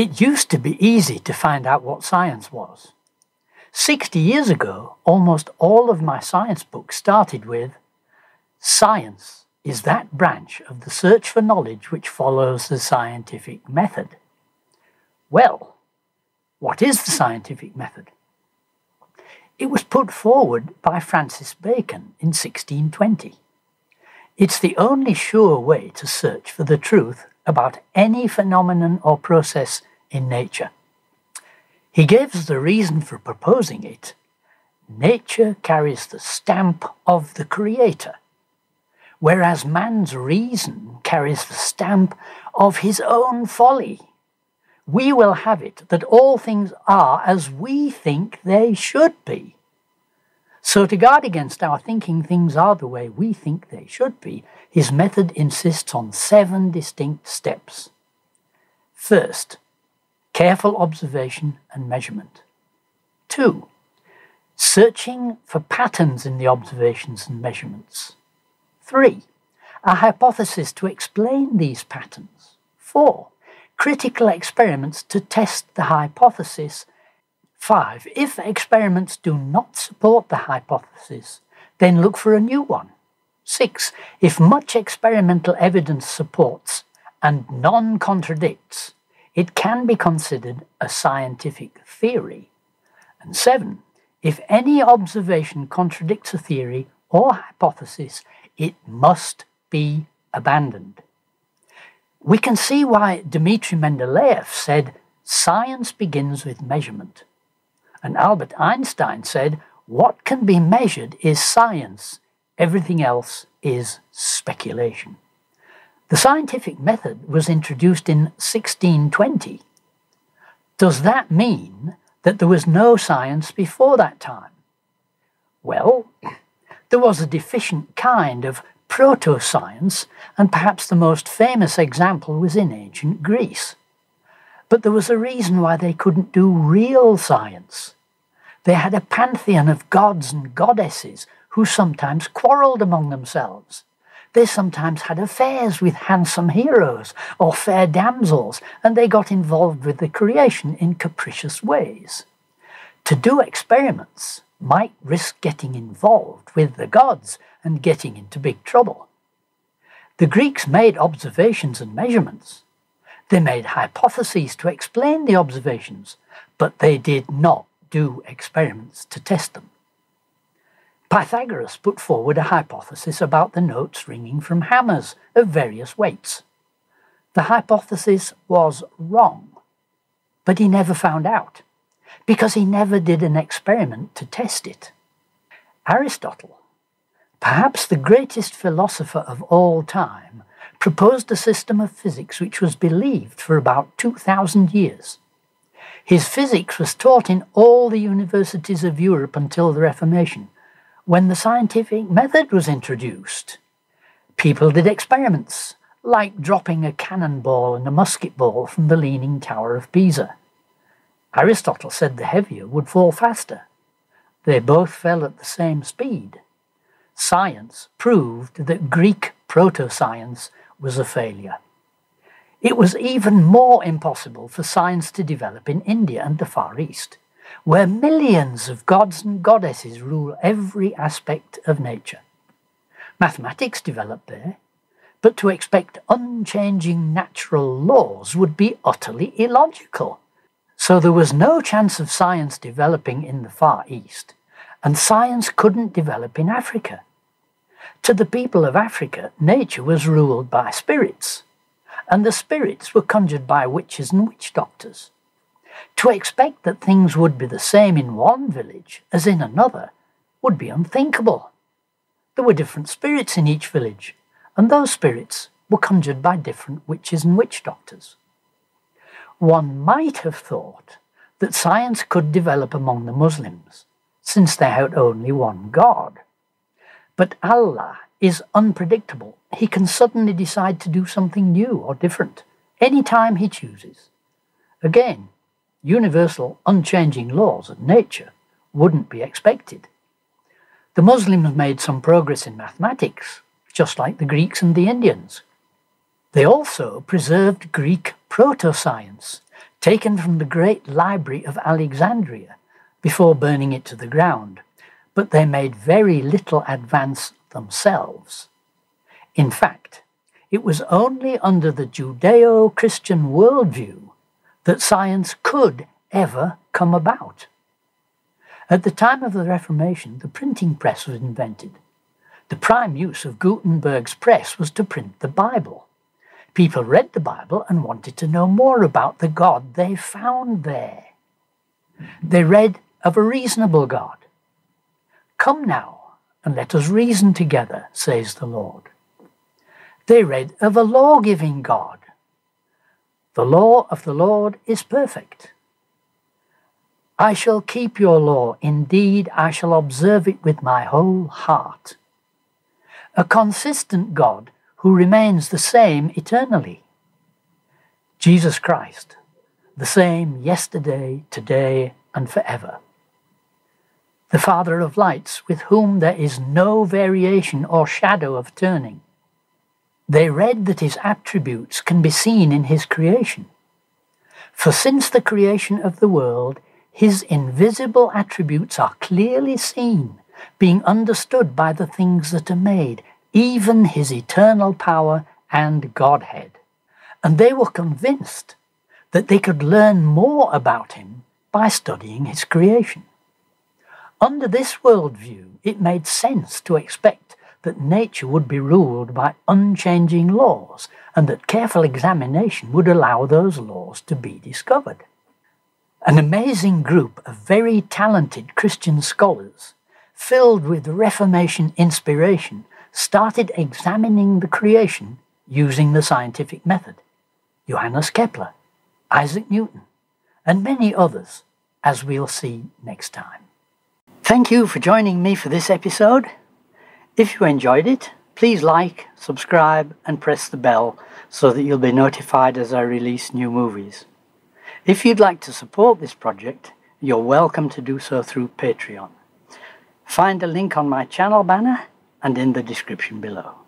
It used to be easy to find out what science was. 60 years ago, almost all of my science books started with Science is that branch of the search for knowledge which follows the scientific method. Well, what is the scientific method? It was put forward by Francis Bacon in 1620. It's the only sure way to search for the truth about any phenomenon or process in nature. He gives the reason for proposing it. Nature carries the stamp of the Creator, whereas man's reason carries the stamp of his own folly. We will have it that all things are as we think they should be. So, to guard against our thinking things are the way we think they should be, his method insists on seven distinct steps. First, careful observation and measurement. Two, searching for patterns in the observations and measurements. Three, a hypothesis to explain these patterns. Four, critical experiments to test the hypothesis. Five, if experiments do not support the hypothesis, then look for a new one. Six, if much experimental evidence supports and none contradicts, it can be considered a scientific theory. And seven, if any observation contradicts a theory or hypothesis, it must be abandoned. We can see why Dmitri Mendeleev said, Science begins with measurement. And Albert Einstein said, What can be measured is science, everything else is speculation. The scientific method was introduced in 1620. Does that mean that there was no science before that time? Well, there was a deficient kind of proto science, and perhaps the most famous example was in ancient Greece. But there was a reason why they couldn't do real science. They had a pantheon of gods and goddesses who sometimes quarrelled among themselves. They sometimes had affairs with handsome heroes or fair damsels, and they got involved with the creation in capricious ways. To do experiments might risk getting involved with the gods and getting into big trouble. The Greeks made observations and measurements. They made hypotheses to explain the observations, but they did not do experiments to test them. Pythagoras put forward a hypothesis about the notes ringing from hammers of various weights. The hypothesis was wrong, but he never found out because he never did an experiment to test it. Aristotle, perhaps the greatest philosopher of all time, proposed a system of physics which was believed for about 2,000 years. His physics was taught in all the universities of Europe until the Reformation when the scientific method was introduced. People did experiments, like dropping a cannonball and a musket ball from the Leaning Tower of Pisa. Aristotle said the heavier would fall faster. They both fell at the same speed. Science proved that Greek proto-science was a failure. It was even more impossible for science to develop in India and the Far East where millions of gods and goddesses rule every aspect of nature. Mathematics developed there, but to expect unchanging natural laws would be utterly illogical. So there was no chance of science developing in the Far East, and science couldn't develop in Africa. To the people of Africa, nature was ruled by spirits, and the spirits were conjured by witches and witch doctors. To expect that things would be the same in one village as in another would be unthinkable. There were different spirits in each village, and those spirits were conjured by different witches and witch doctors. One might have thought that science could develop among the Muslims, since they had only one God. But Allah is unpredictable. He can suddenly decide to do something new or different any time he chooses. Again, universal, unchanging laws of nature wouldn't be expected. The Muslims made some progress in mathematics, just like the Greeks and the Indians. They also preserved Greek proto science taken from the great library of Alexandria before burning it to the ground, but they made very little advance themselves. In fact, it was only under the Judeo Christian worldview that science could ever come about. At the time of the Reformation, the printing press was invented. The prime use of Gutenberg's press was to print the Bible. People read the Bible and wanted to know more about the God they found there. They read of a reasonable God. Come now, and let us reason together, says the Lord. They read of a law giving God. The law of the Lord is perfect. I shall keep your law, indeed, I shall observe it with my whole heart. A consistent God who remains the same eternally. Jesus Christ, the same yesterday, today, and forever. The Father of lights, with whom there is no variation or shadow of turning. They read that his attributes can be seen in his creation. For since the creation of the world, his invisible attributes are clearly seen, being understood by the things that are made, even his eternal power and Godhead. And they were convinced that they could learn more about him by studying his creation. Under this worldview, it made sense to expect that nature would be ruled by unchanging laws and that careful examination would allow those laws to be discovered. An amazing group of very talented Christian scholars, filled with Reformation inspiration, started examining the creation using the scientific method. Johannes Kepler, Isaac Newton, and many others, as we'll see next time. Thank you for joining me for this episode. If you enjoyed it, please like, subscribe, and press the bell so that you'll be notified as I release new movies. If you'd like to support this project, you're welcome to do so through Patreon. Find a link on my channel banner and in the description below.